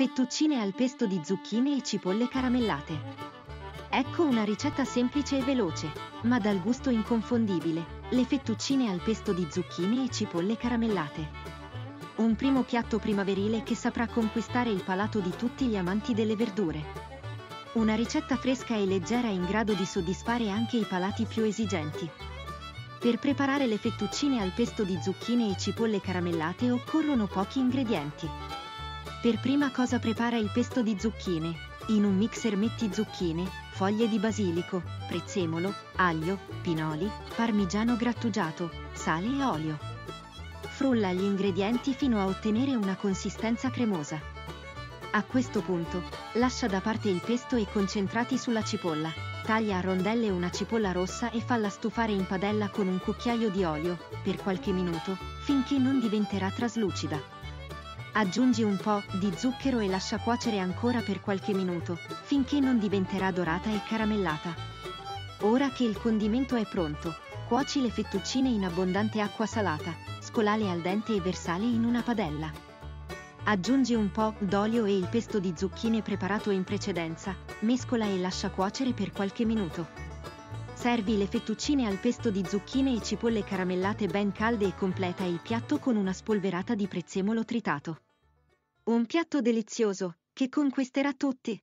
Fettuccine al pesto di zucchine e cipolle caramellate. Ecco una ricetta semplice e veloce, ma dal gusto inconfondibile, le fettuccine al pesto di zucchine e cipolle caramellate. Un primo piatto primaverile che saprà conquistare il palato di tutti gli amanti delle verdure. Una ricetta fresca e leggera in grado di soddisfare anche i palati più esigenti. Per preparare le fettuccine al pesto di zucchine e cipolle caramellate occorrono pochi ingredienti. Per prima cosa prepara il pesto di zucchine. In un mixer metti zucchine, foglie di basilico, prezzemolo, aglio, pinoli, parmigiano grattugiato, sale e olio. Frulla gli ingredienti fino a ottenere una consistenza cremosa. A questo punto, lascia da parte il pesto e concentrati sulla cipolla. Taglia a rondelle una cipolla rossa e falla stufare in padella con un cucchiaio di olio, per qualche minuto, finché non diventerà traslucida. Aggiungi un po' di zucchero e lascia cuocere ancora per qualche minuto, finché non diventerà dorata e caramellata. Ora che il condimento è pronto, cuoci le fettuccine in abbondante acqua salata, scolale al dente e versale in una padella. Aggiungi un po' d'olio e il pesto di zucchine preparato in precedenza, mescola e lascia cuocere per qualche minuto. Servi le fettuccine al pesto di zucchine e cipolle caramellate ben calde e completa il piatto con una spolverata di prezzemolo tritato. Un piatto delizioso, che conquisterà tutti.